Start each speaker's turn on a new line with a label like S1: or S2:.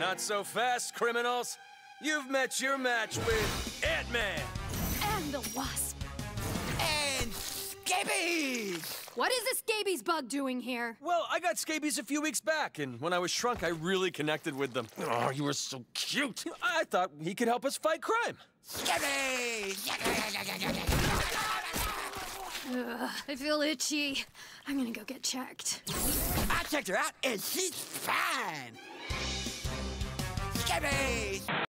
S1: Not so fast, criminals. You've met your match with Ant-Man.
S2: And the wasp.
S3: And scabies!
S2: What is this scabies bug doing here?
S1: Well, I got scabies a few weeks back, and when I was shrunk, I really connected with them. Oh, you were so cute. I thought he could help us fight crime.
S3: Scabies!
S2: Ugh, I feel itchy. I'm gonna go get checked.
S3: I checked her out and she's fine. Scabies!